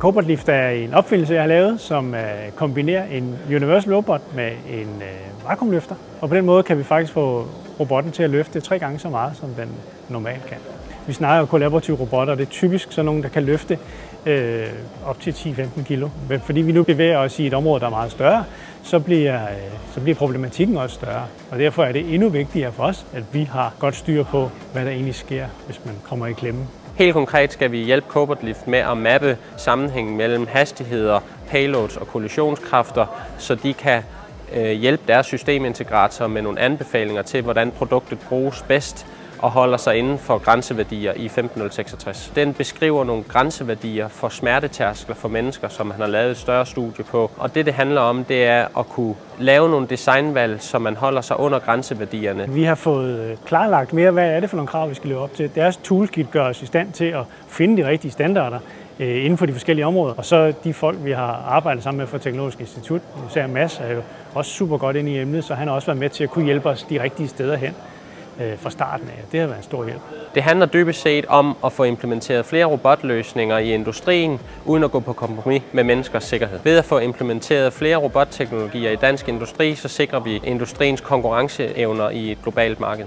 Cobalt er en opfindelse, jeg har lavet, som øh, kombinerer en Universal Robot med en øh, vakuumløfter. Og på den måde kan vi faktisk få robotten til at løfte tre gange så meget, som den normalt kan. Vi snakker om kollaborative robotter, og det er typisk sådan nogle, der kan løfte øh, op til 10-15 kilo. Men fordi vi nu bevæger os i et område, der er meget større, så bliver, øh, så bliver problematikken også større. Og derfor er det endnu vigtigere for os, at vi har godt styr på, hvad der egentlig sker, hvis man kommer i klemme. Helt konkret skal vi hjælpe Cobertlift med at mappe sammenhængen mellem hastigheder, payloads og kollisionskræfter, så de kan øh, hjælpe deres systemintegrator med nogle anbefalinger til, hvordan produktet bruges bedst og holder sig inden for grænseværdier i 15066. Den beskriver nogle grænseværdier for smertetærskler for mennesker, som han har lavet et større studie på. Og det, det handler om, det er at kunne lave nogle designvalg, så man holder sig under grænseværdierne. Vi har fået øh, klarlagt mere, hvad er det for nogle krav, vi skal leve op til. Deres toolkit gør os i stand til at finde de rigtige standarder øh, inden for de forskellige områder. Og så de folk, vi har arbejdet sammen med fra Teknologisk Institut, især Mads, er jo også super godt inde i emnet, så han har også været med til at kunne hjælpe os de rigtige steder hen øh, fra starten af. Det har været en stor hjælp. Det handler dybest set om at få implementeret flere robotløsninger i industrien, uden at gå på kompromis med menneskers sikkerhed. Ved at få implementeret flere robotteknologier i dansk industri, så sikrer vi industriens konkurrenceevner i et globalt marked.